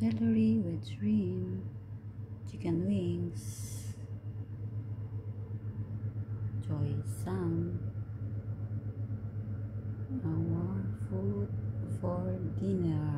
celery with shrimp, chicken wings, joy sang, our food for dinner.